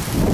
you